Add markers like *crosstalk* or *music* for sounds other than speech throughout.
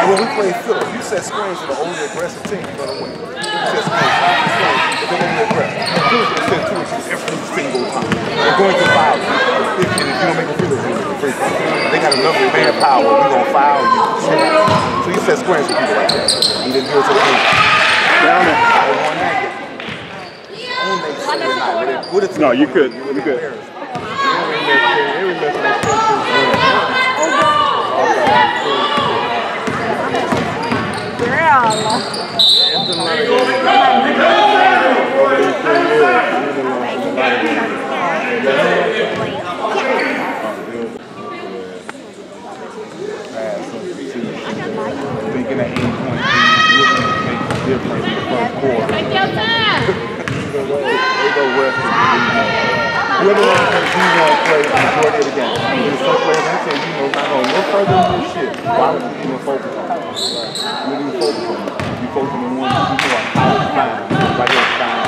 And when we play Philip, you set screens to the only aggressive team, you're gonna win. You set screens, if they're only aggressive. Philip's gonna set two or three every single time. They're going to foul you. If, and if you don't make a free throw, you make a free throw. They got enough manpower, we're gonna foul you. So you set screens for people like that. He didn't do it to the team. Down it. They won that game. Only they said not. With it- with it- No, you could. You could. Every mess, every mess on the court is over these three years. Focus on? You wouldn't even focus on it. You focus on the ones that you know are power fine. Right here, fine.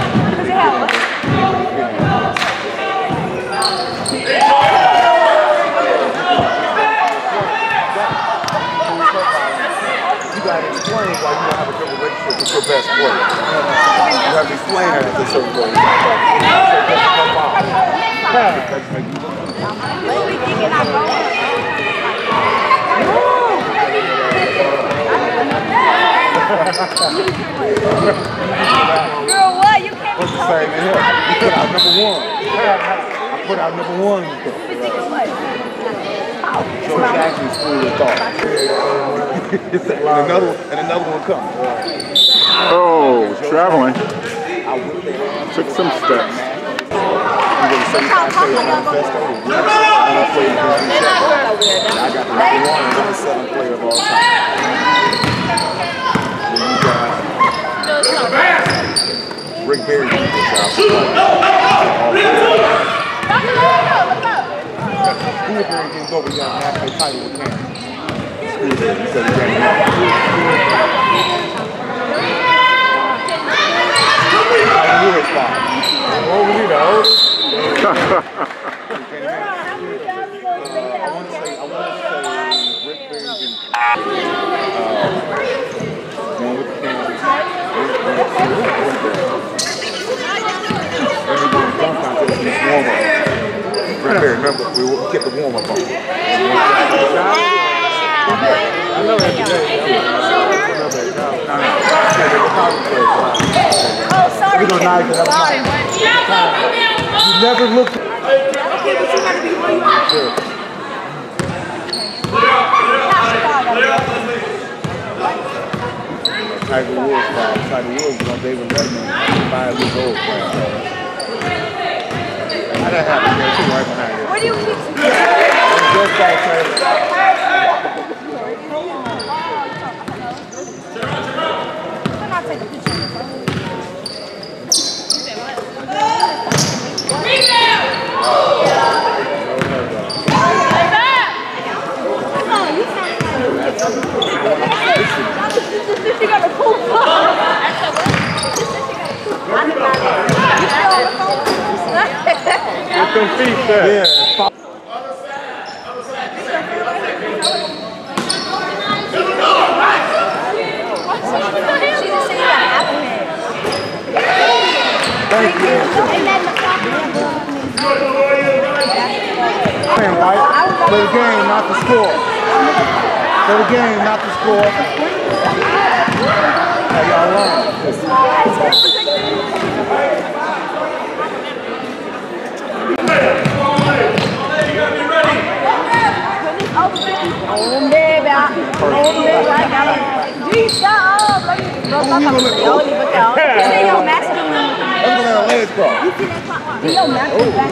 You gotta explain why you don't have a good relationship with your best player. You have to explain that at a certain point. So it doesn't come out. That's make you look Girl, what? You can't What's the same here? You put out number one. I put out number one. Joe Jackson school of thought. And another one, and another one coming. Oh, traveling. I whipped their ass. Took some steps. I'm going to say I played manifesto. and I played against each other. And I got the number one and number seven player of all time. And you got Rick Barry did this job. Who would Barry didn't go, but he got a national title with Cam. Warm up. Remember, we kept the warm up on. Go. You never looked. Okay, but you gotta be where you are. Tiger Woods. Tiger Woods was on David Letterman, five years old. playing. How that happened? There too, right behind you. Where do you keep Just ball player. Can I take a picture of your phone? Come on, you sound like you got a cool phone. Get them Thank you. Playing white. Play the game, not the score. Play the game, not the score. Hey, y'all wrong. Hombre, vea. Hombre, vea. Dude, shut up. Let me- it down. You say masculine. Let's go down cross. You see that clock? Be your masculine back.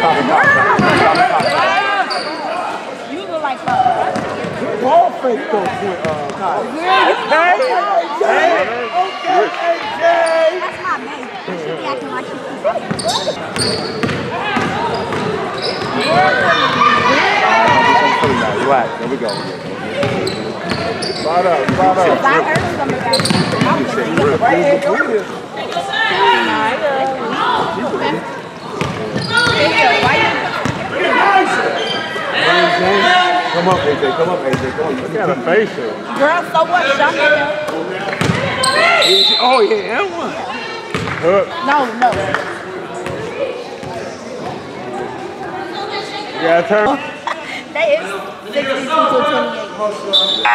Stop and pop, stop and pop, stop and pop. like fuck. Ball fake though. Uh. Okay. Okay, okay, AJ. That's my mate. She be acting like she's Relax. There we go. Spot up, spot up. I heard some of that. Right here, go here. Come up, AJ. Come up, AJ. Come on. Look at her facial. Girl, so what? Shut up. Oh, yeah, that one. Hook. No, no. Yeah, turn. That is 62 to 28.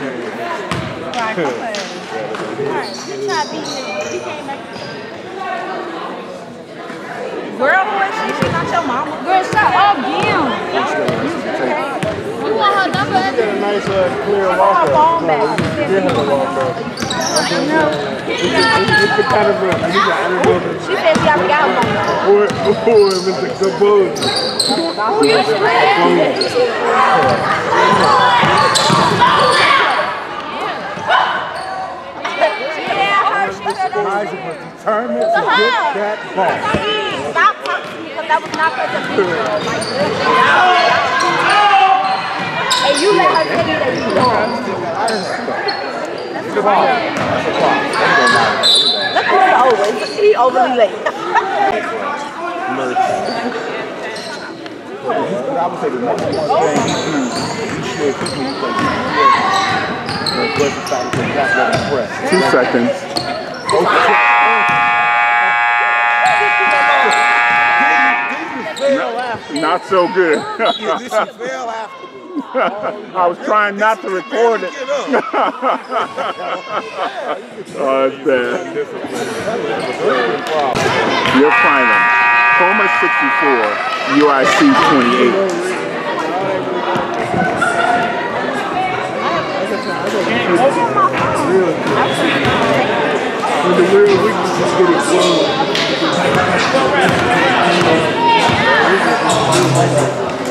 Right, come on. Alright, you try to beat me. You can't Girl, who is she? She not your mama. Girl, shut up, damn. You want her number? Get a nice, uh, clear Her walk up. phone back. The it, brother. She said got determined to get that ball. Stop that was not like this. And you let her tell you that you don't. A ball. Look at him always. He overly late. But I would say the number one thing you do is when Bush decided to not let him press. Two seconds. Not so good. *laughs* At least you fell afterwards. I was trying not to record it. *laughs* oh, it's bad. Your final. Comer 64, UIC 28. When the real weaknesses get exposed.